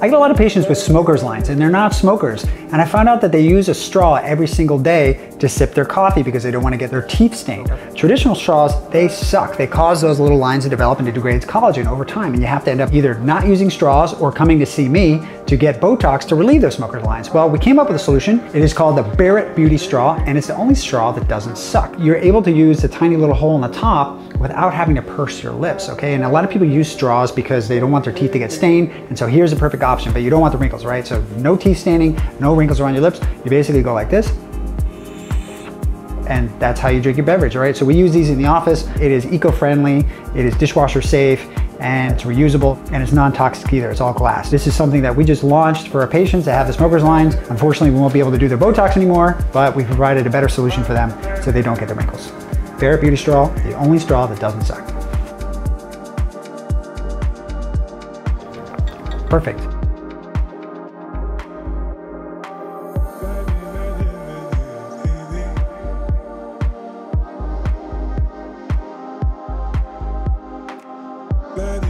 I get a lot of patients with smokers lines and they're not smokers. And I found out that they use a straw every single day to sip their coffee because they don't want to get their teeth stained. Traditional straws, they suck. They cause those little lines to develop and it degrades collagen over time. And you have to end up either not using straws or coming to see me to get Botox to relieve those smokers lines. Well, we came up with a solution. It is called the Barrett Beauty Straw and it's the only straw that doesn't suck. You're able to use the tiny little hole in the top without having to purse your lips, okay? And a lot of people use straws because they don't want their teeth to get stained. And so here's a perfect option, but you don't want the wrinkles, right? So no teeth staining, no wrinkles around your lips. You basically go like this and that's how you drink your beverage, all right? So we use these in the office. It is eco-friendly, it is dishwasher safe, and it's reusable, and it's non-toxic either, it's all glass. This is something that we just launched for our patients that have the smoker's lines. Unfortunately, we won't be able to do their Botox anymore, but we provided a better solution for them so they don't get the wrinkles. Barrett Beauty Straw, the only straw that doesn't suck. Perfect. Baby,